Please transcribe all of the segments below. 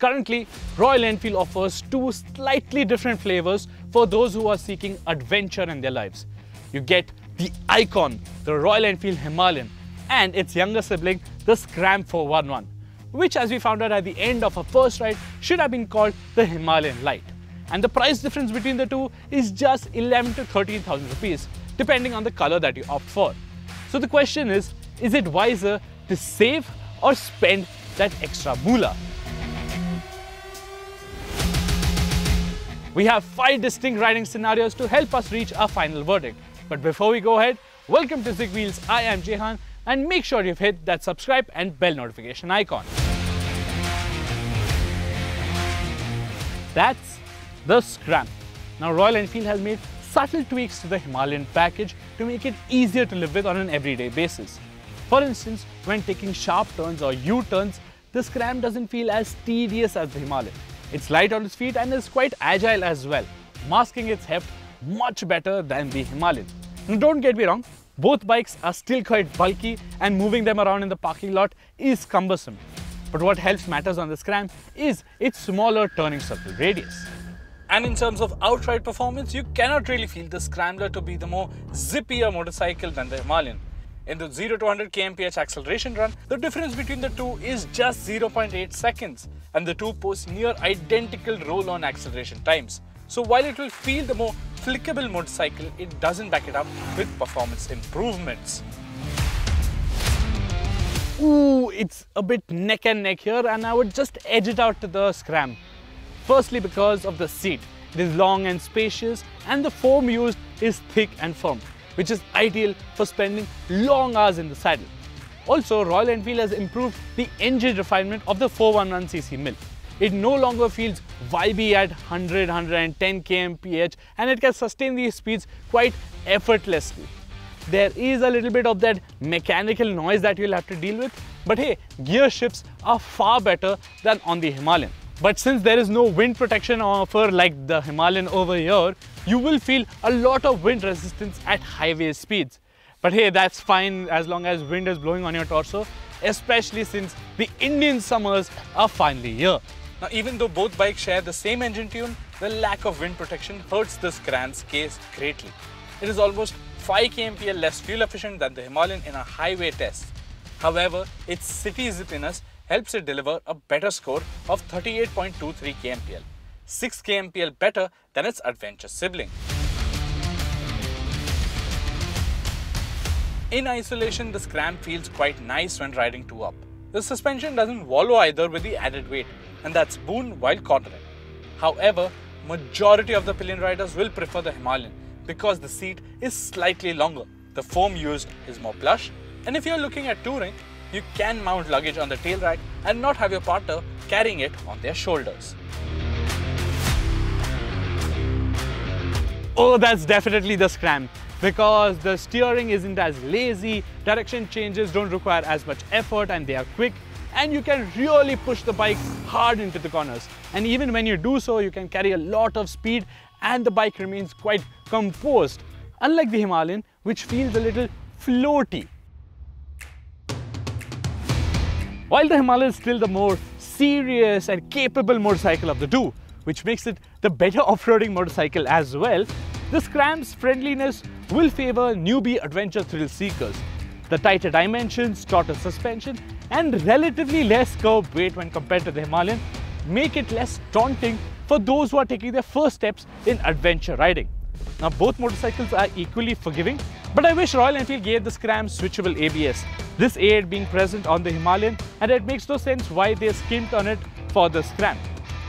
Currently, Royal Enfield offers two slightly different flavors for those who are seeking adventure in their lives. You get the icon, the Royal Enfield Himalayan, and its younger sibling, the Scram 411, which as we found out at the end of our first ride, should have been called the Himalayan Light. And the price difference between the two is just 11 to 13,000 rupees, depending on the color that you opt for. So the question is, is it wiser to save or spend that extra moolah? We have five distinct riding scenarios to help us reach our final verdict. But before we go ahead, welcome to ZigWheels. I am Jehan and make sure you've hit that subscribe and bell notification icon. That's the Scram. Now Royal Enfield has made subtle tweaks to the Himalayan package to make it easier to live with on an everyday basis. For instance, when taking sharp turns or U-turns, the Scram doesn't feel as tedious as the Himalayan. It's light on its feet and is quite agile as well, masking its heft much better than the Himalayan. Now don't get me wrong, both bikes are still quite bulky and moving them around in the parking lot is cumbersome. But what helps matters on the Scram is its smaller turning circle radius. And in terms of outright performance, you cannot really feel the Scrambler to be the more zippier motorcycle than the Himalayan. In the 0 to 100 kmph acceleration run, the difference between the two is just 0.8 seconds and the two post near identical roll-on acceleration times. So while it will feel the more flickable motorcycle, it doesn't back it up with performance improvements. Ooh, it's a bit neck and neck here and I would just edge it out to the Scram. Firstly because of the seat. It is long and spacious and the foam used is thick and firm which is ideal for spending long hours in the saddle. Also, Royal Enfield has improved the engine refinement of the 411cc mill. It no longer feels vibey at 100, 110 kmph and it can sustain these speeds quite effortlessly. There is a little bit of that mechanical noise that you'll have to deal with, but hey, gear shifts are far better than on the Himalayan. But since there is no wind protection offer like the Himalayan over here, you will feel a lot of wind resistance at highway speeds. But hey, that's fine as long as wind is blowing on your torso, especially since the Indian summers are finally here. Now, even though both bikes share the same engine tune, the lack of wind protection hurts the Scram's case greatly. It is almost 5 kmpl less fuel efficient than the Himalayan in a highway test. However, its city zippiness helps it deliver a better score of 38.23 kmpl. 6 kmpl better than its adventure sibling. In isolation, the Scram feels quite nice when riding two up. The suspension doesn't wallow either with the added weight, and that's boon while cornering. However, majority of the pillion riders will prefer the Himalayan because the seat is slightly longer. The foam used is more plush, and if you're looking at touring, you can mount luggage on the tail rack and not have your partner carrying it on their shoulders. Oh, that's definitely the Scram because the steering isn't as lazy, direction changes don't require as much effort and they are quick and you can really push the bike hard into the corners. And even when you do so, you can carry a lot of speed and the bike remains quite composed, unlike the Himalayan, which feels a little floaty. While the Himalayan is still the more serious and capable motorcycle of the two, which makes it the better off-roading motorcycle as well, the Scram's friendliness will favor newbie adventure thrill seekers. The tighter dimensions, shorter suspension, and relatively less curb weight when compared to the Himalayan make it less daunting for those who are taking their first steps in adventure riding. Now both motorcycles are equally forgiving, but I wish Royal Enfield gave the Scram switchable ABS. This aid being present on the Himalayan and it makes no sense why they skimped on it for the Scram.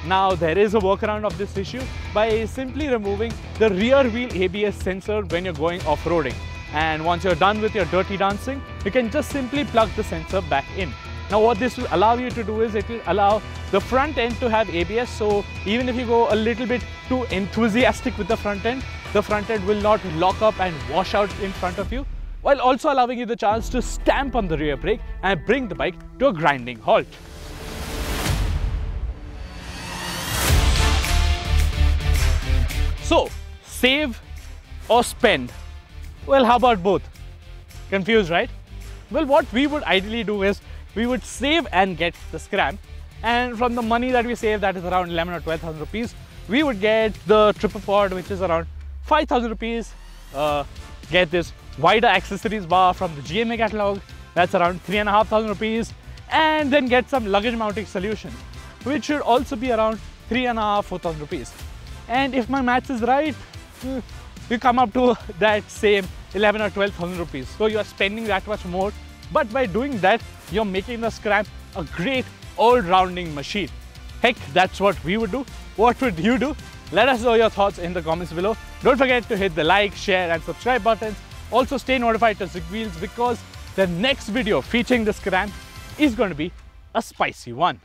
Now there is a workaround of this issue by simply removing the rear wheel ABS sensor when you're going off-roading. And once you're done with your dirty dancing, you can just simply plug the sensor back in. Now what this will allow you to do is it will allow the front end to have ABS so even if you go a little bit too enthusiastic with the front end, the front end will not lock up and wash out in front of you while also allowing you the chance to stamp on the rear brake and bring the bike to a grinding halt. So, save or spend? Well, how about both? Confused, right? Well, what we would ideally do is we would save and get the Scram And from the money that we save, that is around 11 or 12,000 rupees, we would get the triple pod, which is around 5,000 rupees. Uh, get this wider accessories bar from the GMA catalog, that's around 3,500 rupees. And then get some luggage mounting solution, which should also be around 3,500, 4,000 rupees. And if my maths is right, hmm, you come up to that same 11 or 12,000 rupees. So you are spending that much more. But by doing that, you're making the Scram a great all-rounding machine. Heck, that's what we would do. What would you do? Let us know your thoughts in the comments below. Don't forget to hit the like, share and subscribe buttons. Also stay notified to Wheels because the next video featuring the Scram is going to be a spicy one.